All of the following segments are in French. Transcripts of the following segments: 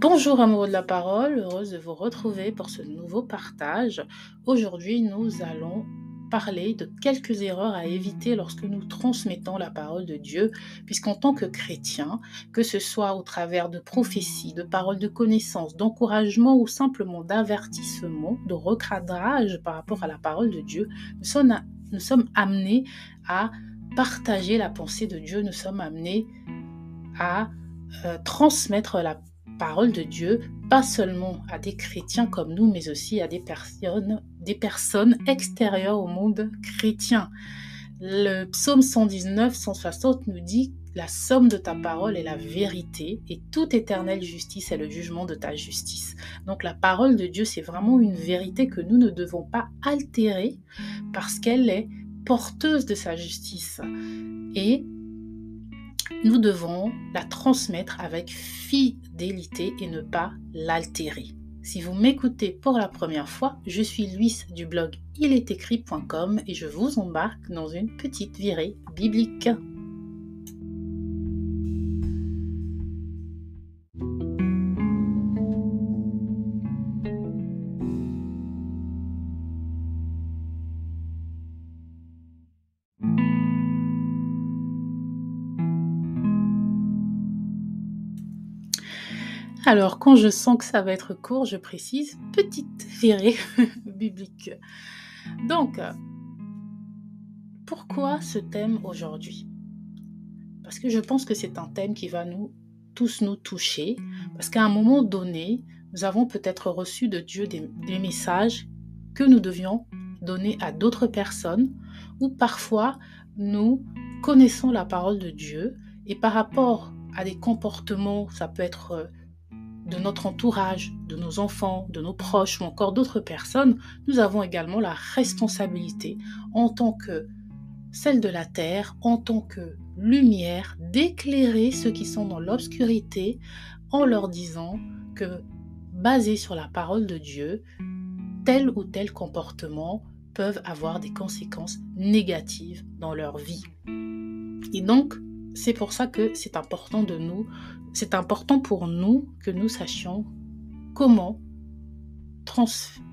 Bonjour amoureux de la parole, heureuse de vous retrouver pour ce nouveau partage. Aujourd'hui, nous allons parler de quelques erreurs à éviter lorsque nous transmettons la parole de Dieu, puisqu'en tant que chrétien, que ce soit au travers de prophéties, de paroles de connaissance, d'encouragement ou simplement d'avertissement, de recadrage par rapport à la parole de Dieu, nous sommes, amenés à partager la pensée de Dieu, nous sommes amenés à euh, transmettre la parole de Dieu, pas seulement à des chrétiens comme nous, mais aussi à des personnes, des personnes extérieures au monde chrétien. Le psaume 119, 160 nous dit la somme de ta parole est la vérité et toute éternelle justice est le jugement de ta justice. Donc la parole de Dieu, c'est vraiment une vérité que nous ne devons pas altérer parce qu'elle est porteuse de sa justice. Et nous devons la transmettre avec fidélité et ne pas l'altérer. Si vous m'écoutez pour la première fois, je suis Luis du blog ilestécrit.com et je vous embarque dans une petite virée biblique. Alors, quand je sens que ça va être court, je précise petite virée biblique. Donc, pourquoi ce thème aujourd'hui? Parce que je pense que c'est un thème qui va nous tous nous toucher, parce qu'à un moment donné, nous avons peut-être reçu de Dieu des, des messages que nous devions donner à d'autres personnes, ou parfois nous connaissons la parole de Dieu, et par rapport à des comportements, ça peut être de notre entourage, de nos enfants, de nos proches ou encore d'autres personnes, nous avons également la responsabilité en tant que celle de la terre, en tant que lumière, d'éclairer ceux qui sont dans l'obscurité en leur disant que, basé sur la parole de Dieu, tel ou tel comportement peuvent avoir des conséquences négatives dans leur vie. Et donc, c'est pour ça que c'est important de nous, c'est important pour nous que nous sachions comment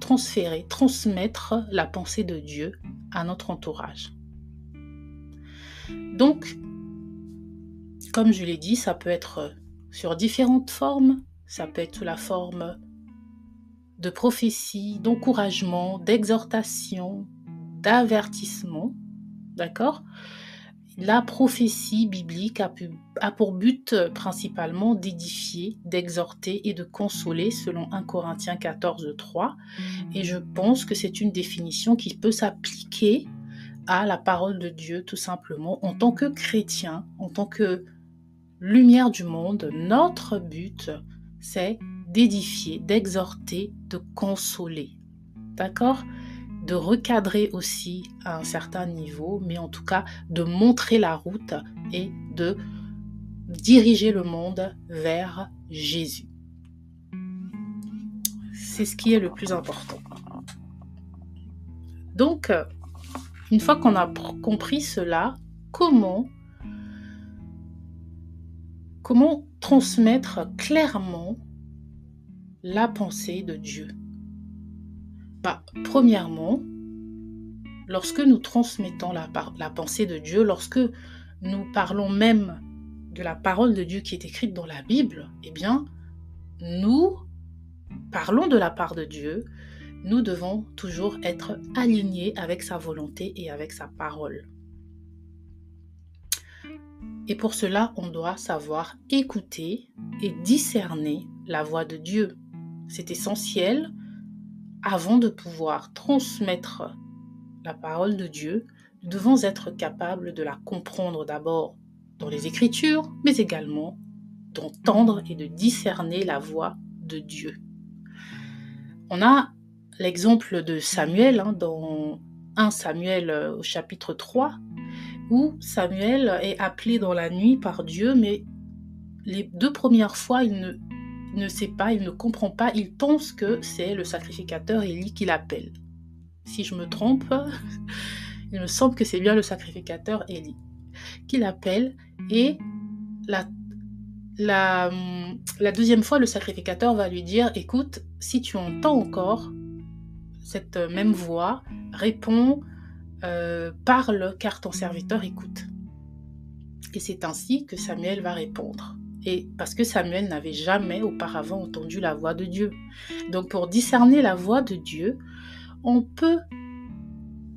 transférer, transmettre la pensée de Dieu à notre entourage. Donc, comme je l'ai dit, ça peut être sur différentes formes. Ça peut être sous la forme de prophétie, d'encouragement, d'exhortation, d'avertissement. D'accord? La prophétie biblique a, pour but euh, principalement d'édifier, d'exhorter et de consoler selon 1 Corinthiens 14, 3. Et je pense que c'est une définition qui peut s'appliquer à la parole de Dieu tout simplement. En tant que chrétien, en tant que lumière du monde, notre but, c'est d'édifier, d'exhorter, de consoler. D'accord? De recadrer aussi à un certain niveau, mais en tout cas de montrer la route et de diriger le monde vers Jésus. C'est ce qui est le plus important. Donc, une fois qu'on a compris cela, comment, comment transmettre clairement la pensée de Dieu? Premièrement, lorsque nous transmettons la, la pensée de Dieu, lorsque nous parlons même de la parole de Dieu qui est écrite dans la Bible, eh bien, nous parlons de la part de Dieu, nous devons toujours être alignés avec sa volonté et avec sa parole. Et pour cela, on doit savoir écouter et discerner la voix de Dieu. C'est essentiel avant de pouvoir transmettre la parole de Dieu, nous devons être capables de la comprendre d'abord dans les Écritures, mais également d'entendre et de discerner la voix de Dieu. On a l'exemple de Samuel hein, dans 1 Samuel euh, au chapitre 3, où Samuel est appelé dans la nuit par Dieu, mais les deux premières fois, il ne ne sait pas, il ne comprend pas, il pense que c'est le sacrificateur Élie qui l'appelle. Si je me trompe, il me semble que c'est bien le sacrificateur Élie qui l'appelle et la, deuxième fois, le sacrificateur va lui dire, écoute, si tu entends encore cette même voix, réponds, euh, parle, car ton serviteur écoute. Et c'est ainsi que Samuel va répondre. Et parce que Samuel n'avait jamais auparavant entendu la voix de Dieu. Donc pour discerner la voix de Dieu, on peut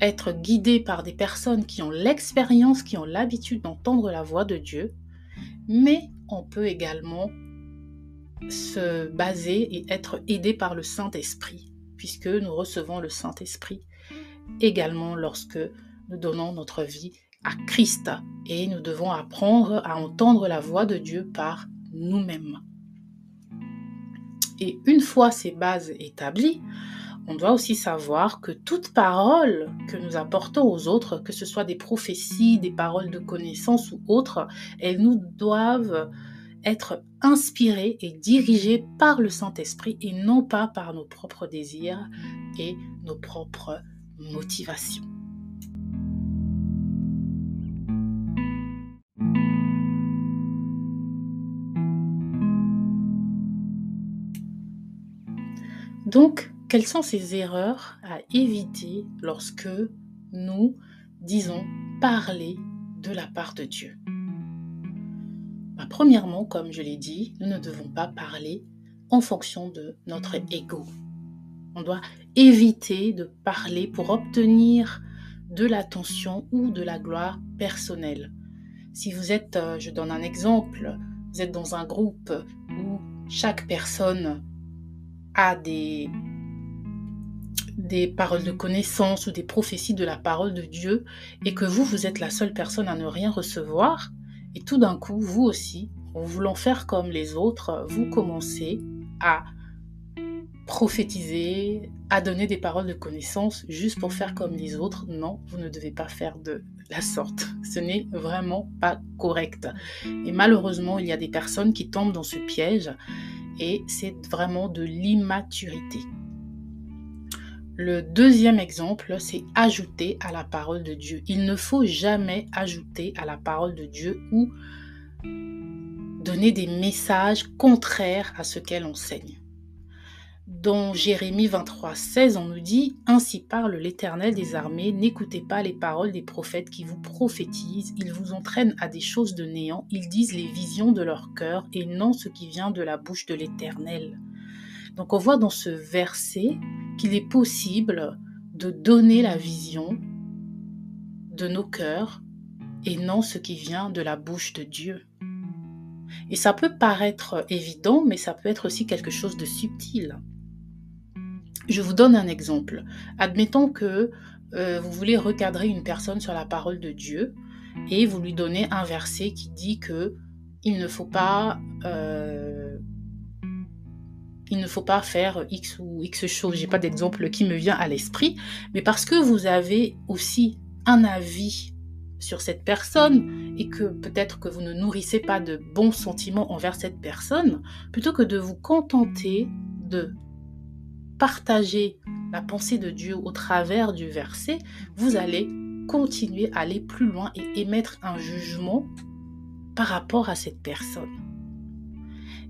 être guidé par des personnes qui ont l'expérience, qui ont l'habitude d'entendre la voix de Dieu, mais on peut également se baser et être aidé par le Saint-Esprit, puisque nous recevons le Saint-Esprit également lorsque nous donnons notre vie à Christ et nous devons apprendre à entendre la voix de Dieu par nous-mêmes. Et une fois ces bases établies, on doit aussi savoir que toute parole que nous apportons aux autres, que ce soit des prophéties, des paroles de connaissance ou autres, elles nous doivent être inspirées et dirigées par le Saint-Esprit et non pas par nos propres désirs et nos propres motivations. Donc, quelles sont ces erreurs à éviter lorsque nous disons parler de la part de Dieu? Bah, Premièrement, comme je l'ai dit, nous ne devons pas parler en fonction de notre ego. On doit éviter de parler pour obtenir de l'attention ou de la gloire personnelle. Si vous êtes, euh, je donne un exemple, vous êtes dans un groupe où chaque personne a des, des paroles de connaissance ou des prophéties de la parole de Dieu et que vous, vous êtes la seule personne à ne rien recevoir, et tout d'un coup, vous aussi, en voulant faire comme les autres, vous commencez à prophétiser, à donner des paroles de connaissance juste pour faire comme les autres. Non, vous ne devez pas faire de la sorte. Ce n'est vraiment pas correct. Et malheureusement, il y a des personnes qui tombent dans ce piège et c'est vraiment de l'immaturité. Le deuxième exemple, c'est ajouter à la parole de Dieu. Il ne faut jamais ajouter à la parole de Dieu ou donner des messages contraires à ce qu'elle enseigne. Dans Jérémie 23, 16, on nous dit Ainsi parle l'Éternel des armées, n'écoutez pas les paroles des prophètes qui vous prophétisent, ils vous entraînent à des choses de néant, ils disent les visions de leur cœur et non ce qui vient de la bouche de l'Éternel. Donc on voit dans ce verset qu'il est possible de donner la vision de nos cœurs et non ce qui vient de la bouche de Dieu. Et ça peut paraître évident, mais ça peut être aussi quelque chose de subtil. Je vous donne un exemple. Admettons que euh, vous voulez recadrer une personne sur la parole de Dieu et vous lui donnez un verset qui dit que il ne faut pas euh, il ne faut pas faire X ou X chose. J'ai pas d'exemple qui me vient à l'esprit, mais parce que vous avez aussi un avis sur cette personne et que peut-être que vous ne nourrissez pas de bons sentiments envers cette personne, plutôt que de vous contenter de partager la pensée de Dieu au travers du verset, vous allez continuer à aller plus loin et émettre un jugement par rapport à cette personne.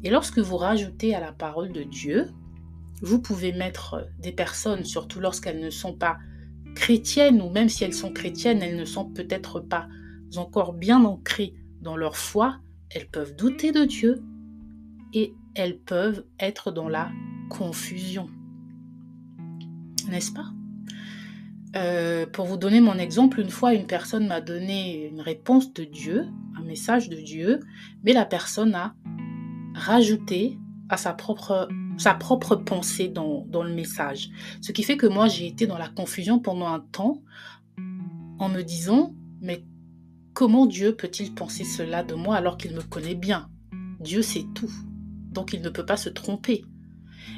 Et lorsque vous rajoutez à la parole de Dieu, vous pouvez mettre des personnes, surtout lorsqu'elles ne sont pas chrétiennes, ou même si elles sont chrétiennes, elles ne sont peut-être pas encore bien ancrées dans leur foi, elles peuvent douter de Dieu et elles peuvent être dans la confusion n'est-ce pas? Euh, Pour vous donner mon exemple, une fois une personne m'a donné une réponse de Dieu, un message de Dieu, mais la personne a rajouté à sa propre, sa propre pensée dans, dans le message. Ce qui fait que moi, j'ai été dans la confusion pendant un temps en me disant, mais comment Dieu peut-il penser cela de moi alors qu'il me connaît bien? Dieu sait tout, donc il ne peut pas se tromper.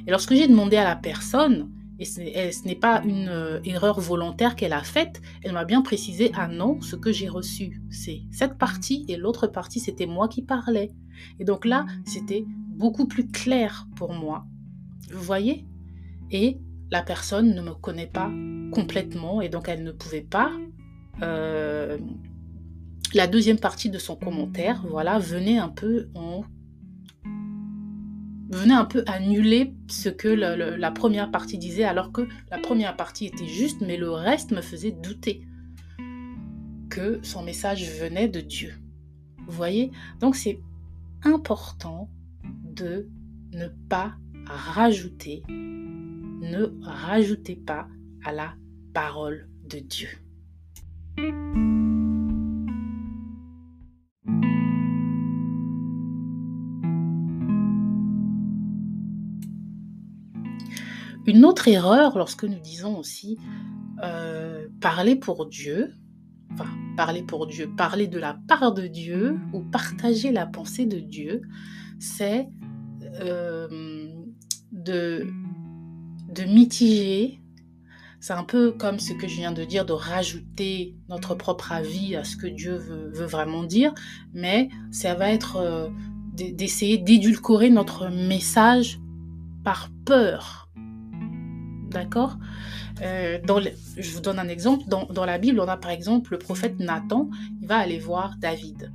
Et lorsque j'ai demandé à la personne, et ce n'est pas une euh, erreur volontaire qu'elle a faite. Elle m'a bien précisé, ah non, ce que j'ai reçu, c'est cette partie et l'autre partie, c'était moi qui parlais. Et donc là, c'était beaucoup plus clair pour moi. Vous voyez? Et la personne ne me connaît pas complètement et donc elle ne pouvait pas... Euh, la deuxième partie de son commentaire, voilà, venait un peu en venez un peu annuler ce que la première partie disait, alors que la première partie était juste, mais le reste me faisait douter que son message venait de Dieu. Vous voyez? Donc c'est important de ne pas rajouter, ne rajoutez pas à la parole de Dieu. Une autre erreur lorsque nous disons aussi euh, parler pour Dieu, enfin parler pour Dieu, parler de la part de Dieu ou partager la pensée de Dieu, c'est euh, de, mitiger. C'est un peu comme ce que je viens de dire, de rajouter notre propre avis à ce que Dieu veut, vraiment dire, mais ça va être euh, d'essayer d'édulcorer notre message par peur D'accord? Euh, Je vous donne un exemple. Dans, la Bible, on a par exemple le prophète Nathan, il va aller voir David.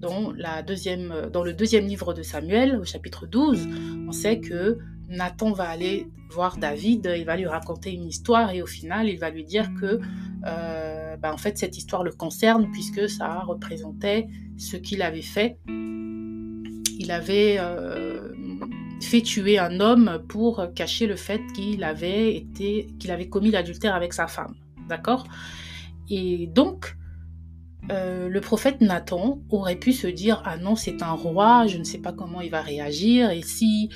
Dans, la deuxième, dans le deuxième livre de Samuel, au chapitre 12, on sait que Nathan va aller voir David, il va lui raconter une histoire et au final, il va lui dire que euh, ben, en fait, cette histoire le concerne puisque ça représentait ce qu'il avait fait. Il avait euh, fait tuer un homme pour cacher le fait qu'il avait été, qu'il avait commis l'adultère avec sa femme. D'accord? Et donc, euh, le prophète Nathan aurait pu se dire ah non c'est un roi, je ne sais pas comment il va réagir et si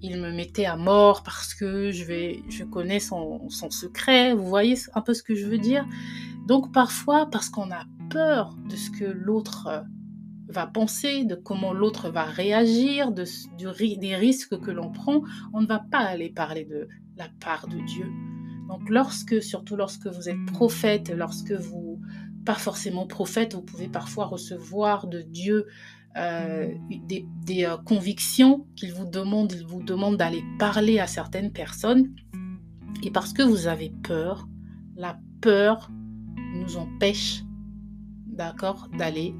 il me mettait à mort parce que je vais, je connais son, son secret. Vous voyez un peu ce que je veux dire? Donc parfois parce qu'on a peur de ce que l'autre va penser, de comment l'autre va réagir, de, des risques que l'on prend, on ne va pas aller parler de la part de Dieu. Donc lorsque, surtout lorsque vous êtes prophète, lorsque vous, pas forcément prophète, vous pouvez parfois recevoir de Dieu euh, des, euh, convictions qu'il vous demande, il vous demande d'aller parler à certaines personnes. Et parce que vous avez peur, la peur nous empêche, d'accord, d'aller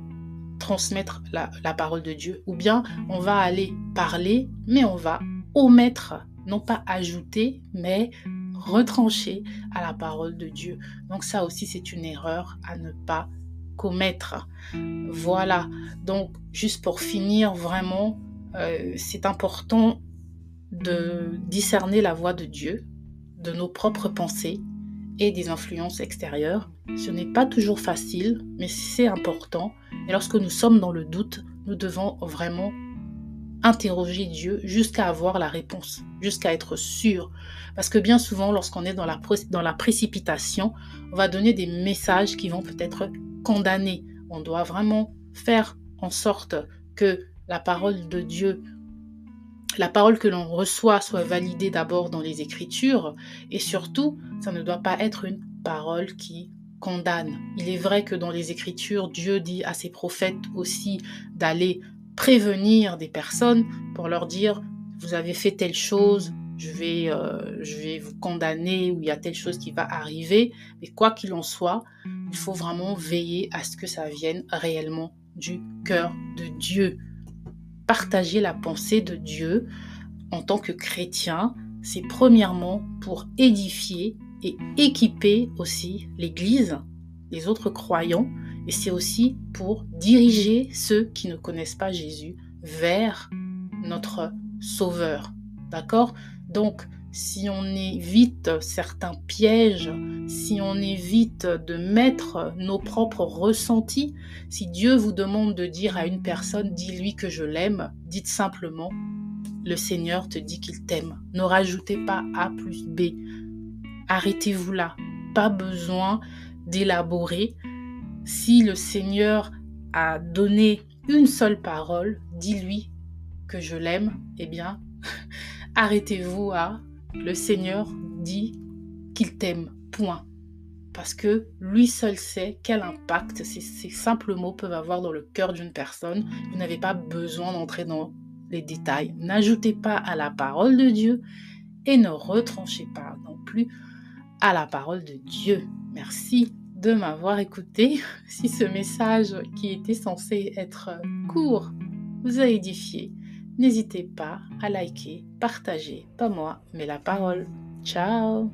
transmettre la, parole de Dieu. Ou bien on va aller parler, mais on va omettre, non pas ajouter, mais retrancher à la parole de Dieu. Donc ça aussi, c'est une erreur à ne pas commettre. Voilà. Donc, juste pour finir, vraiment, euh, c'est important de discerner la voix de Dieu, de nos propres pensées et des influences extérieures. Ce n'est pas toujours facile, mais c'est important. Et lorsque nous sommes dans le doute, nous devons vraiment interroger Dieu jusqu'à avoir la réponse, jusqu'à être sûr. Parce que bien souvent, lorsqu'on est dans la, dans la précipitation, on va donner des messages qui vont peut-être condamner. On doit vraiment faire en sorte que la parole de Dieu la parole que l'on reçoit soit validée d'abord dans les Écritures et surtout, ça ne doit pas être une parole qui condamne. Il est vrai que dans les Écritures, Dieu dit à ses prophètes aussi d'aller prévenir des personnes pour leur dire, vous avez fait telle chose, je vais, euh, je vais vous condamner ou il y a telle chose qui va arriver. Mais quoi qu'il en soit, il faut vraiment veiller à ce que ça vienne réellement du cœur de Dieu partager la pensée de Dieu en tant que chrétien, c'est premièrement pour édifier et équiper aussi l'Église, les autres croyants, et c'est aussi pour diriger ceux qui ne connaissent pas Jésus vers notre Sauveur. D'accord? Donc, si on évite certains pièges, si on évite de mettre nos propres ressentis, si Dieu vous demande de dire à une personne, dis-lui que je l'aime, dites simplement, le Seigneur te dit qu'il t'aime. Ne rajoutez pas A plus B. Arrêtez-vous là. Pas besoin d'élaborer. Si le Seigneur a donné une seule parole, dis-lui que je l'aime, eh bien, arrêtez-vous à le Seigneur dit qu'il t'aime, point. Parce que lui seul sait quel impact ces, simples mots peuvent avoir dans le cœur d'une personne. Vous n'avez pas besoin d'entrer dans les détails. N'ajoutez pas à la parole de Dieu et ne retranchez pas non plus à la parole de Dieu. Merci de m'avoir écouté. Si ce message qui était censé être court vous a édifié, N'hésitez pas à liker, partager, pas moi, mais la parole. Ciao